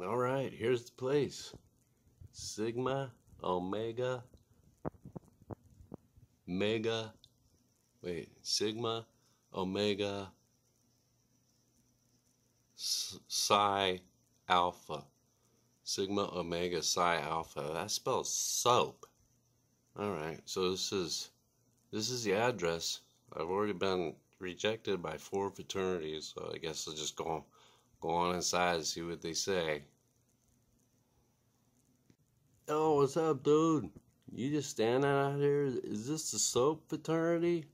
All right, here's the place. Sigma Omega Mega wait, Sigma Omega Psi Alpha. Sigma Omega Psi Alpha. That spells soap. All right, so this is this is the address. I've already been rejected by four fraternities, so I guess I'll just go go on inside and see what they say. Oh, what's up, dude? You just standing out here? Is this the soap fraternity?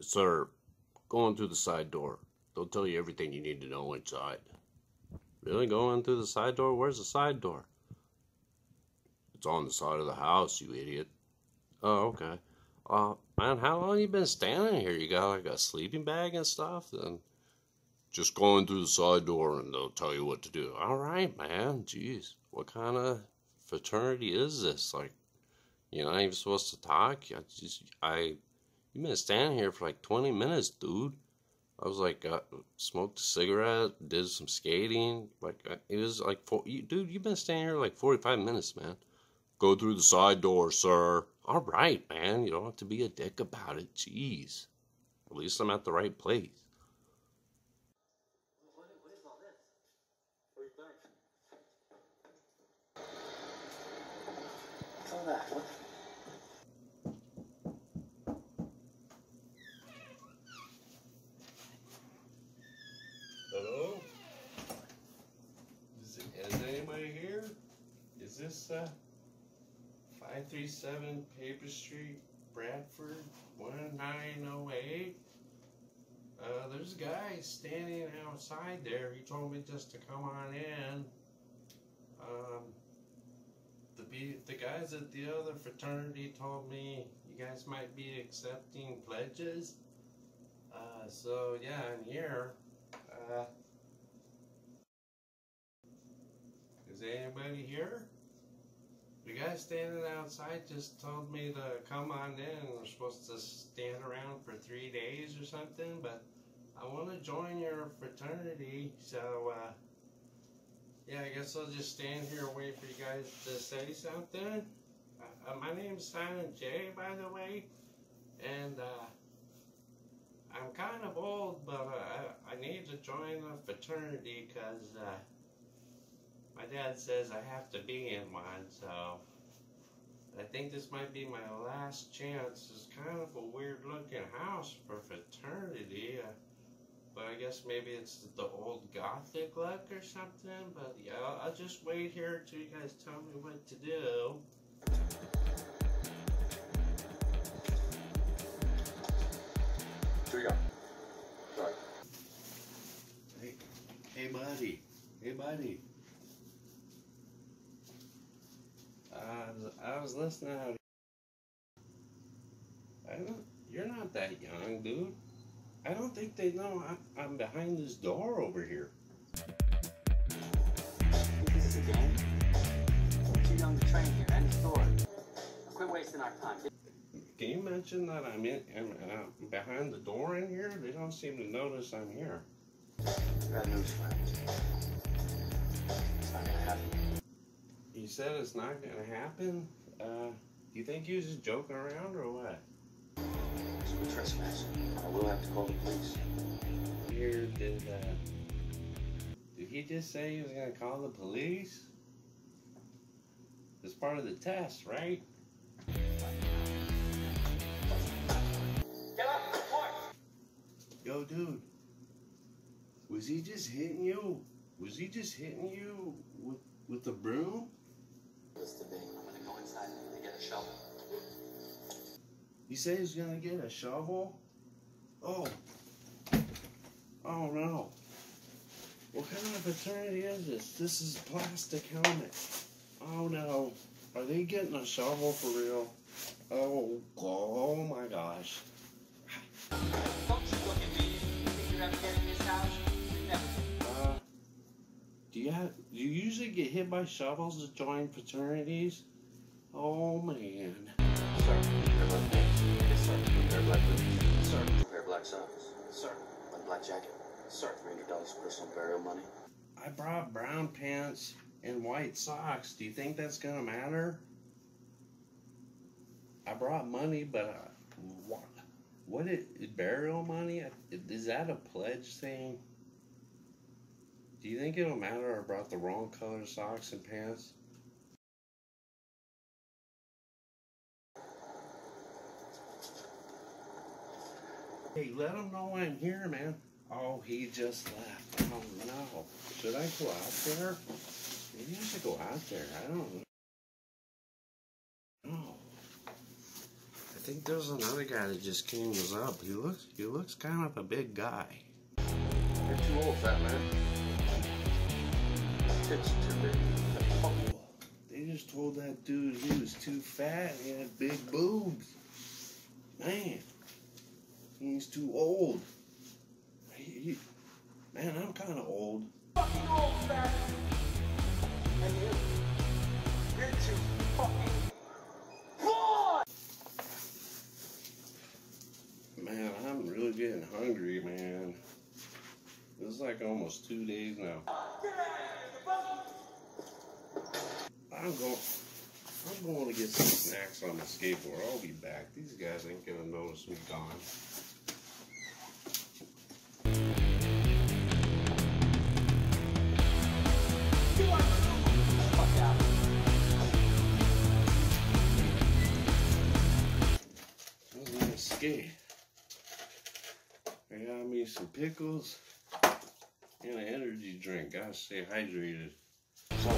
Sir, going through the side door. They'll tell you everything you need to know inside. Really? Going through the side door? Where's the side door? It's on the side of the house, you idiot. Oh, okay. Uh, man, how long you been standing here? You got like a sleeping bag and stuff? And just going through the side door and they'll tell you what to do. All right, man. Jeez, what kind of fraternity is this? Like, you're not even supposed to talk. I just, I, you been standing here for like 20 minutes, dude. I was like, uh, smoked a cigarette, did some skating. Like, uh, it was like, for, you, dude, you've been standing here like 45 minutes, man. Go through the side door, sir. All right, man. You don't have to be a dick about it. Jeez. At least I'm at the right place. Hello? Is anybody here? Is this uh, 537 Paper Street, Bradford, 1908? Uh, there's a guy standing outside there. He told me just to come on in. Um, the the guys at the other fraternity told me you guys might be accepting pledges. Uh, so yeah, I'm here. Uh, is anybody here? The guy standing outside just told me to come on in. We're supposed to stand around for three days or something, but I want to join your fraternity, so uh, yeah, I guess I'll just stand here and wait for you guys to say something. Uh, my name's Simon J, by the way, and uh, I'm kind of old, but uh, I, I need to join a fraternity because uh, my dad says I have to be in one, so I think this might be my last chance. It's kind of a weird looking house for fraternity, uh, but I guess maybe it's the old gothic look or something. But yeah, I'll, I'll just wait here till you guys tell me what to do. Here you go. Sorry. Hey, hey, buddy. Hey, buddy. Uh, I was, listening out. I don't. You're not that young, dude. I don't think they know I'm, I'm behind this door over here. This is a game? We're too young to train here. End of story. Quit wasting our time. Can you mention that I'm in? I'm, I'm behind the door in here. They don't seem to notice I'm here. Bad news, friend. It's not gonna happen. You said it's not gonna happen. Uh, do you think you was just joking around or what? So we trespass. I will have to call the police. Here, did uh, did he just say he was gonna call the police? It's part of the test, right? Get up! Report! Yo, dude, was he just hitting you? Was he just hitting you with with the broom? This to be. I'm gonna go inside and get a shovel. He said he's gonna get a shovel. Oh, oh no! What kind of fraternity is this? This is plastic helmet. Oh no! Are they getting a shovel for real? Oh, oh my gosh! Do you have? Do you usually get hit by shovels to join fraternities? Oh man! Sir, prepare black pants. Yes, sir. Prepare black boots. Sir, prepare black socks. Sir, one black jacket. Sorry, $300 personal burial money. I brought brown pants and white socks. Do you think that's gonna matter? I brought money, but uh, what? What is burial money? Is that a pledge thing? Do you think it'll matter I brought the wrong color socks and pants? Hey, let him know I'm here, man. Oh, he just left. Oh no. Should I go out there? Maybe I should go out there. I don't know. I think there's another guy that just came was up. He looks he looks kind of a big guy. You're too old, fat man. Too big. They just told that dude he was too fat. He had big boobs. Man, he's too old. He, he, man, I'm kind of old. Fucking old, fat. And you. You're too fucking. Man, I'm really getting hungry, man. This is like almost two days now. I'm going. I'm going to get some snacks on the skateboard. I'll be back. These guys ain't gonna notice me gone. Skate. I got me some pickles and an energy drink. Gotta stay hydrated. So,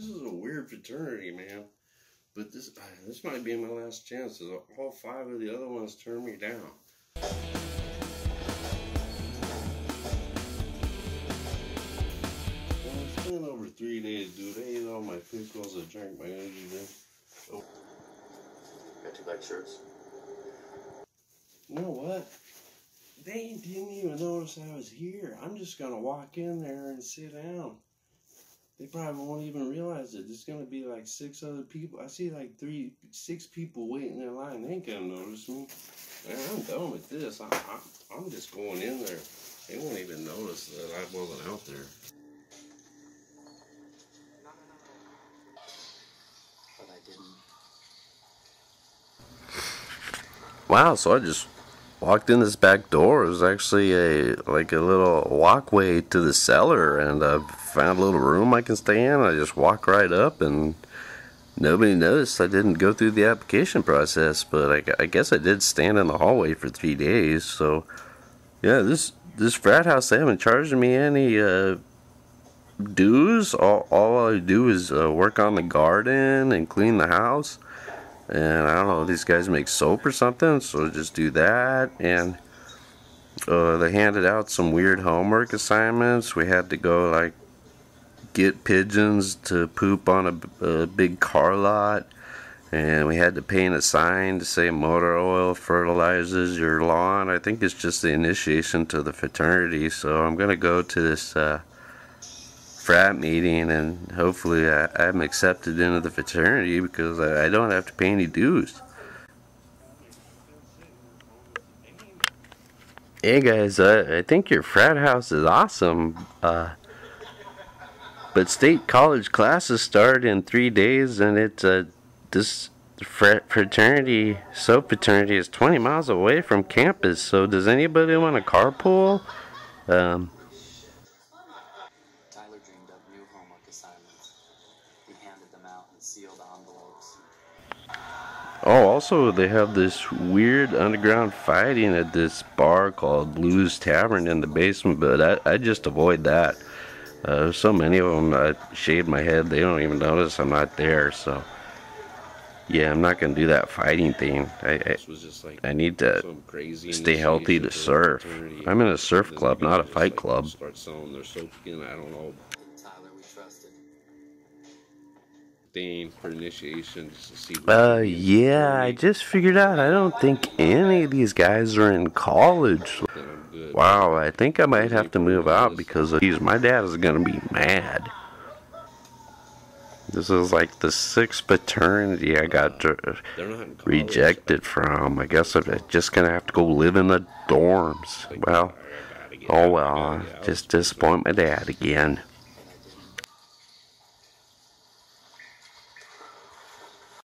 This is a weird fraternity, man. But this uh, this might be my last chance. All five of the other ones turned me down. Well, it's been over three days, dude. I ate all my pickles. I drank my energy drink. Oh. Got two black shirts. You know what? They didn't even notice I was here. I'm just gonna walk in there and sit down. They probably won't even realize it. There's gonna be like six other people. I see like three, six people waiting in line. They ain't gonna notice me. Man, I'm done with this. I, I, I'm just going in there. They won't even notice that I wasn't out there. Wow, so I just walked in this back door. It was actually a like a little walkway to the cellar, and I found a little room I can stay in. I just walk right up, and nobody noticed I didn't go through the application process. But I, I guess I did stand in the hallway for three days. So yeah, this this frat house they haven't charged me any uh, dues. All all I do is uh, work on the garden and clean the house and I don't know, these guys make soap or something, so just do that. And uh, they handed out some weird homework assignments. We had to go like get pigeons to poop on a, a big car lot, and we had to paint a sign to say motor oil fertilizes your lawn. I think it's just the initiation to the fraternity, so I'm gonna go to this. Uh, frat meeting and hopefully I, I'm accepted into the fraternity because I, I don't have to pay any dues. Hey guys, uh, I think your frat house is awesome. Uh, but state college classes start in three days and it's uh, this frat fraternity, soap fraternity is 20 miles away from campus. So does anybody want to carpool? Um, Oh, also they have this weird underground fighting at this bar called Lou's Tavern in the basement, but I, I just avoid that. Uh, there's so many of them. I shave my head; they don't even notice I'm not there. So, yeah, I'm not gonna do that fighting thing. I I, was just like I need to stay healthy to surf. I'm in a surf club, not a fight club. Thing for initiation just to see. Uh, gonna be in the yeah, I just figured out. I don't think any of these guys are in college. Then I'm good. Wow, I think I might have to move out because. My dad is gonna be mad. This is like the sixth paternity I got dr- They're not in college. rejected from. I guess I'm just gonna have to go live in the dorms. Well, oh well, just disappoint my dad again.